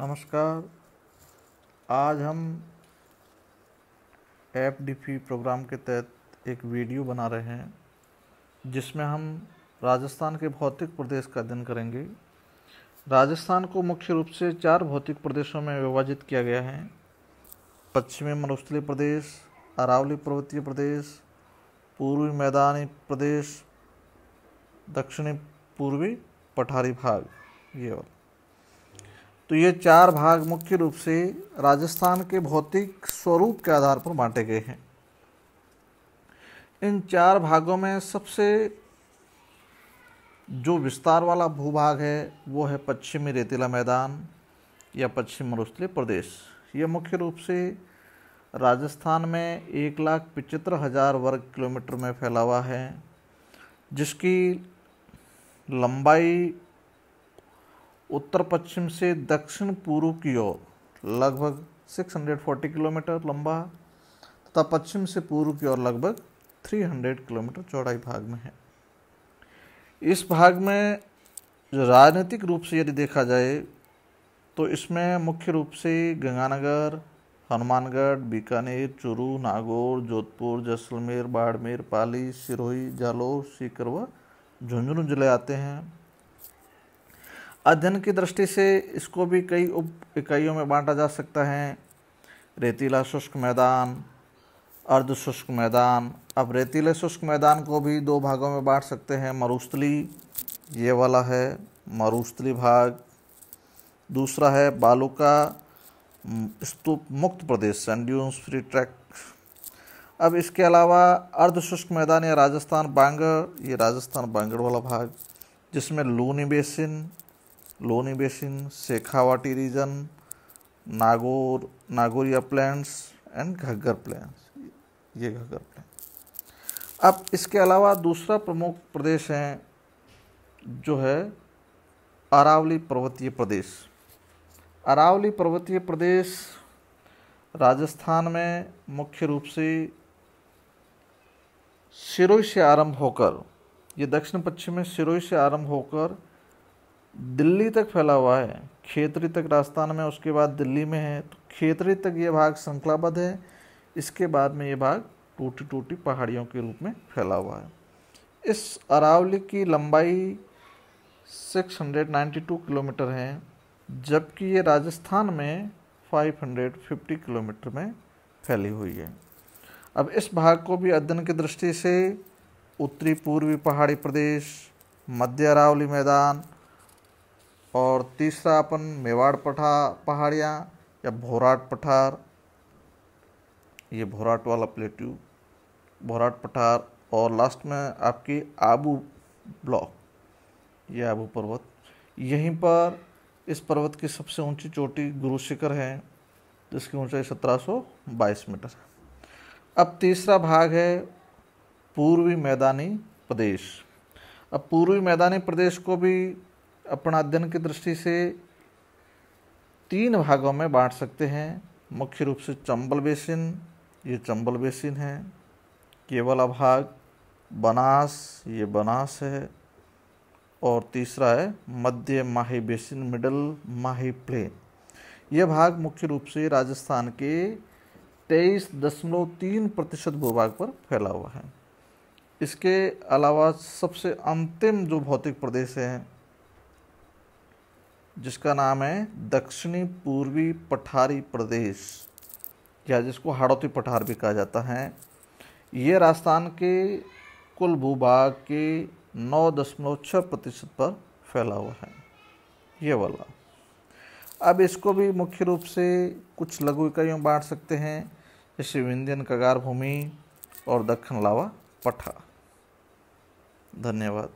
नमस्कार। आज हम एफ़ डी प्रोग्राम के तहत एक वीडियो बना रहे हैं, जिसमें हम राजस्थान के भौतिक प्रदेश का अध्ययन करेंगे। राजस्थान को मुख्य रूप से चार भौतिक प्रदेशों में विभाजित किया गया है। पश्चिमी मरुस्थली प्रदेश, अरावली पर्वतीय प्रदेश, पूर्वी मैदानी प्रदेश, दक्षिणी पूर्वी पठारी भाग, ये वाला तो ये चार भाग मुख्य रूप से राजस्थान के भौतिक स्वरूप के आधार पर बांटे गए हैं। इन चार भागों में सबसे जो विस्तार वाला भूभाग है, वो है पश्चिमी रेतीला मैदान या पश्चिम मरुस्थलीय प्रदेश। ये मुख्य रूप से राजस्थान में एक लाख पिचहत्तर हज़ार वर्ग किलोमीटर में फैला हुआ है, जिसकी लंबाई उत्तर पश्चिम से दक्षिण पूर्व की ओर, लगभग 640 किलोमीटर लंबा तथा पश्चिम से पूर्व की ओर लगभग 300 किलोमीटर चौड़ाई भाग में है। इस भाग में राजनीतिक रूप से यदि देखा जाए तो इसमें मुख्य रूप से गंगानगर, हनुमानगढ़, बीकानेर, चूरू, नागौर, जोधपुर, जैसलमेर, बाड़मेर, पाली, सिरोही, जालौर, सीकर व झुंझुनू ज़िले आते हैं। अध्ययन की दृष्टि से इसको भी कई उप इकाइयों में बांटा जा सकता है। रेतीला शुष्क मैदान, अर्ध शुष्क मैदान। अब रेतीले शुष्क मैदान को भी दो भागों में बांट सकते हैं। मरुस्थली, ये वाला है, मरुस्थली भाग। दूसरा है बालू का स्तूप मुक्त प्रदेश सैंड्यून्स फ्री ट्रैक। अब इसके अलावा अर्ध शुष्क मैदान या राजस्थान बांगड़ ये राजस्थान बांगड़ वाला भाग, जिसमें Luni basin Loni basin, Shekhawati region, Nagaur, Nagauriya plains and Ghaggar plains ये घग्गर प्लेन अब इसके अलावा दूसरा प्रमुख प्रदेश है, जो है अरावली पर्वतीय प्रदेश। अरावली पर्वतीय प्रदेश राजस्थान में मुख्य रूप से सिरोही से आरंभ होकर, ये दक्षिण पश्चिम में सिरोही से आरंभ होकर दिल्ली तक फैला हुआ है खेतरी तक राजस्थान में, उसके बाद दिल्ली में है तो खेतरी तक ये भाग श्रृंखलाबद्ध है, इसके बाद में ये भाग टूटी टूटी पहाड़ियों के रूप में फैला हुआ है। इस अरावली की लंबाई 692 किलोमीटर है, जबकि ये राजस्थान में 550 किलोमीटर में फैली हुई है। अब इस भाग को भी अध्ययन की दृष्टि से, उत्तरी पूर्वी पहाड़ी प्रदेश, मध्य अरावली मैदान और तीसरा अपन मेवाड़ पठा पहाड़ियाँ या भोराट पठार। ये भोराट वाला प्लेट्यू भोराट पठार और लास्ट में आपकी आबू ब्लॉक, ये आबू पर्वत। यहीं पर इस पर्वत की सबसे ऊँची चोटी गुरु शिखर है, जिसकी ऊंचाई 1722 मीटर है। अब तीसरा भाग है पूर्वी मैदानी प्रदेश। अब पूर्वी मैदानी प्रदेश को भी अपना अध्ययन की दृष्टि से तीन भागों में बांट सकते हैं। मुख्य रूप से चंबल बेसिन, ये चंबल बेसिन है। ये वाला भाग, बनास, ये बनास है। और तीसरा है मध्य Mahi basin, middle Mahi plain. यह भाग मुख्य रूप से राजस्थान के तेईस दशमलव तीन प्रतिशत भूभाग पर फैला हुआ है। इसके अलावा सबसे अंतिम जो भौतिक प्रदेश है जिसका नाम है दक्षिणी पूर्वी पठारी प्रदेश, या जिसको हाड़ौती पठार भी कहा जाता है। ये राजस्थान के कुल भूभाग के नौ दशमलव छः प्रतिशत पर फैला हुआ है। ये वाला। अब इसको भी मुख्य रूप से कुछ लघु इकाइयों बांट सकते हैं, जैसे विंध्यन कगार भूमि और दक्षिण लावा पठा। धन्यवाद।